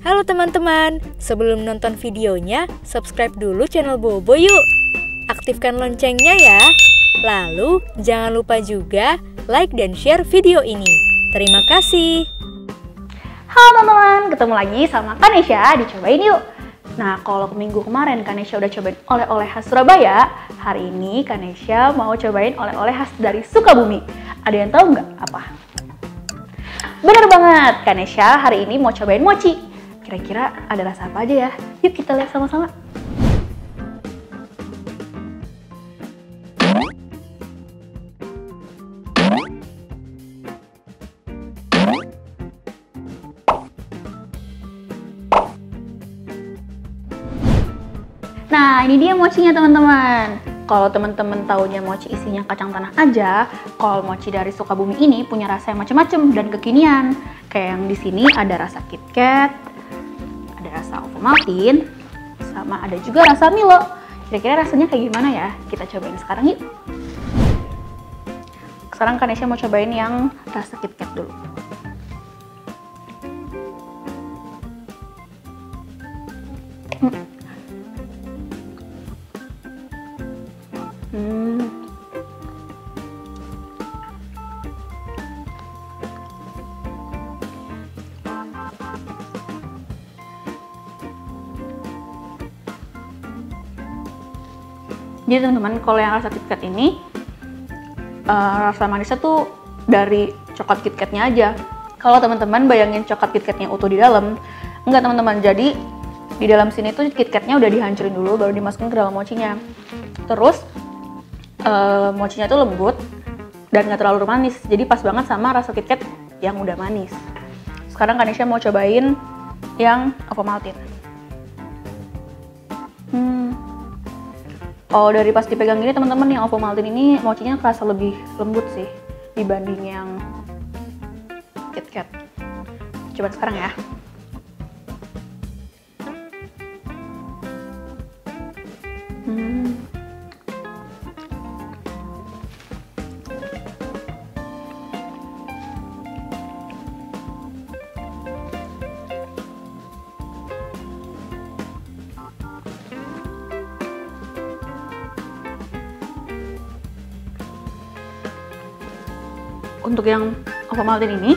Halo teman-teman, sebelum nonton videonya, subscribe dulu channel Bobo yuk. Aktifkan loncengnya ya. Lalu, jangan lupa juga like dan share video ini. Terima kasih. Halo teman-teman, ketemu lagi sama Kanesha, dicobain yuk. Nah, kalau minggu kemarin Kanesha udah cobain oleh-oleh khas Surabaya, hari ini Kanesha mau cobain oleh-oleh khas dari Sukabumi. Ada yang tahu nggak apa? Bener banget, Kanesha hari ini mau cobain mochi. Kira-kira ada rasa apa aja ya? Yuk kita lihat sama-sama. Nah, ini dia mochinya teman-teman. Kalau teman-teman taunya mochi isinya kacang tanah aja, kalau mochi dari Sukabumi ini punya rasa yang macam-macam dan kekinian. Kayak yang di sini ada rasa KitKat, Ovomaltine, sama ada juga rasa Milo. Kira-kira rasanya kayak gimana ya? Kita cobain sekarang yuk. Sekarang Kanesha mau cobain yang rasa KitKat dulu. Hmm. Hmm. Jadi teman-teman, kalau yang rasa KitKat ini uh, rasa manisnya tuh dari coklat KitKatnya aja. Kalau teman-teman bayangin coklat KitKatnya utuh di dalam, enggak teman-teman. Jadi di dalam sini tuh KitKatnya udah dihancurin dulu, baru dimasukin ke dalam mochinya. Terus uh, mochinya tuh lembut dan nggak terlalu manis. Jadi pas banget sama rasa KitKat yang udah manis. Sekarang Kanisha mau cobain yang Ovomaltine. Hmm. Oh dari pas dipegang gini teman-teman yang Ovomaltine ini mochinya kerasa lebih lembut sih dibanding yang KitKat. Coba sekarang ya. Hmm. Untuk yang Ovomaltine ini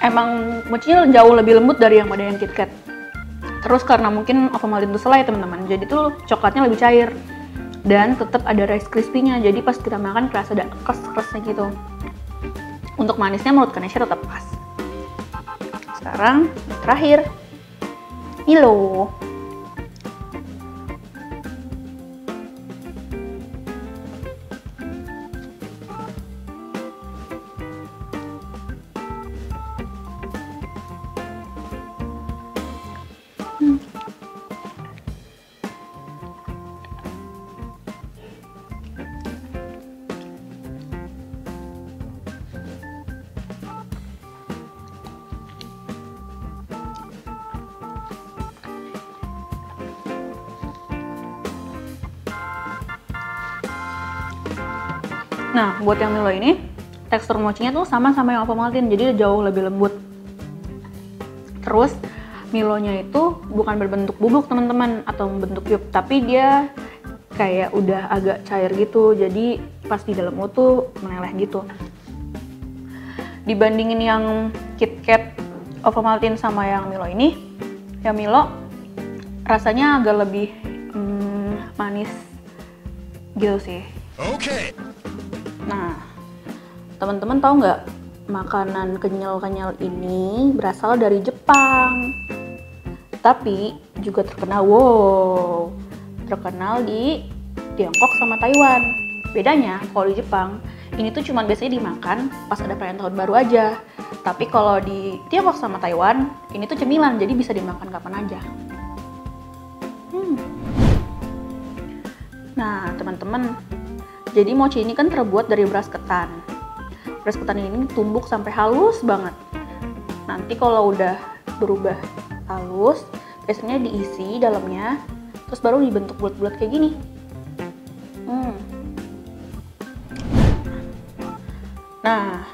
emang mochinya jauh lebih lembut dari yang pada yang KitKat. Terus karena mungkin Ovomaltine itu selai teman-teman, jadi tuh coklatnya lebih cair dan tetap ada rice crispy-nya. Jadi pas kita makan kerasa ada keras-kerasnya gitu. Untuk manisnya menurut Kanesha tetap pas. Sekarang terakhir Milo. Nah, buat yang Milo ini, tekstur mochinya tuh sama sama yang Ovomaltine, jadi jauh lebih lembut. Terus, Milonya itu bukan berbentuk bubuk teman-teman atau bentuk cube, tapi dia kayak udah agak cair gitu, jadi pas di dalam mulut tuh meleleh gitu. Dibandingin yang KitKat Ovomaltine sama yang Milo ini, yang Milo rasanya agak lebih hmm, manis gitu sih. Oke. Okay. Nah, teman-teman tahu nggak makanan kenyal-kenyal ini berasal dari Jepang, tapi juga terkenal wow, terkenal di Tiongkok sama Taiwan. Bedanya kalau di Jepang ini tuh cuma biasanya dimakan pas ada perayaan tahun baru aja. Tapi kalau di Tiongkok sama Taiwan ini tuh cemilan, jadi bisa dimakan kapan aja. Hmm. Nah, teman-teman, jadi mochi ini kan terbuat dari beras ketan. Beras ketan ini tumbuk sampai halus banget. Nanti kalau udah berubah halus, biasanya diisi dalamnya, terus baru dibentuk bulat-bulat kayak gini. Hmm. Nah,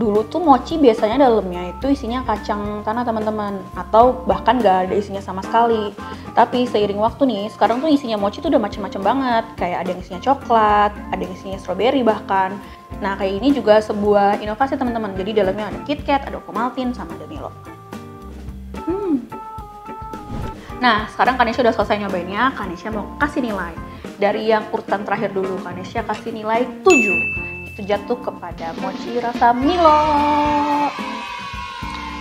dulu tuh mochi biasanya dalamnya itu isinya kacang tanah teman-teman. Atau bahkan gak ada isinya sama sekali. Tapi seiring waktu nih sekarang tuh isinya mochi tuh udah macam-macam banget. Kayak ada yang isinya coklat ada yang isinya strawberry bahkan. Nah kayak ini juga sebuah inovasi teman-teman. Jadi dalamnya ada KitKat ada Okomaltin sama ada Milo. Hmm. nah sekarang Kanesha udah selesai nyobainnya. Kanesha mau kasih nilai. Dari yang urutan terakhir dulu Kanesha kasih nilai 7 itu jatuh kepada mochi rasa Milo.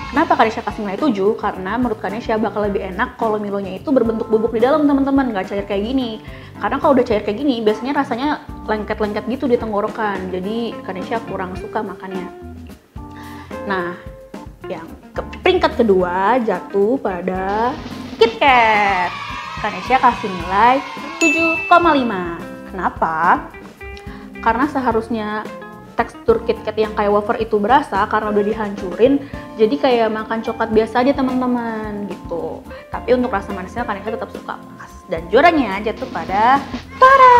Kenapa Kanisha kasih nilai 7? Karena menurut Kanisha bakal lebih enak kalau Milonya itu berbentuk bubuk di dalam teman-teman, nggak cair kayak gini. Karena kalau udah cair kayak gini, biasanya rasanya lengket-lengket gitu di tenggorokan. Jadi Kanisha kurang suka makannya. Nah, yang ke peringkat kedua jatuh pada KitKat. Kanisha kasih nilai 7,5. Kenapa? Karena seharusnya tekstur KitKat yang kayak wafer itu berasa karena udah dihancurin jadi kayak makan coklat biasa aja teman-teman gitu. Tapi untuk rasa manisnya Kanesha tetap suka pas dan juaranya jatuh pada Tara.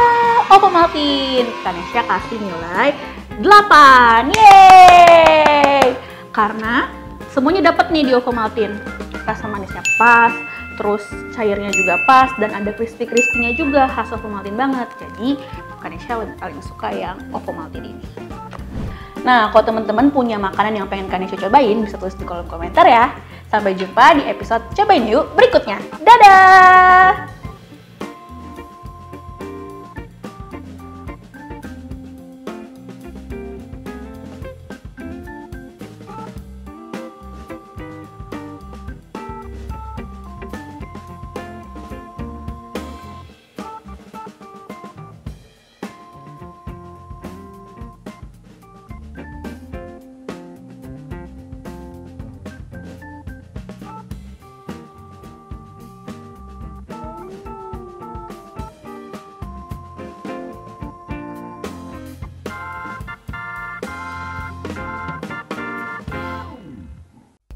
Maltin. Kanesha kasih nilai 8 yeay! Karena semuanya dapat nih di Maltin. Rasa manisnya pas terus cairnya juga pas dan ada crispy-crispy-nya juga khas Maltin banget. Jadi Kanesha paling suka yang Ovomaltine ini. Nah, kalau teman-teman punya makanan yang pengen Kanesha cobain, bisa tulis di kolom komentar ya. Sampai jumpa di episode Cobain Yuk berikutnya. Dadah!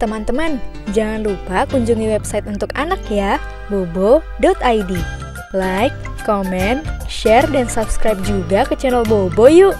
Teman-teman, jangan lupa kunjungi website untuk anak ya, bobo.id. Like, comment, share, dan subscribe juga ke channel Bobo yuk!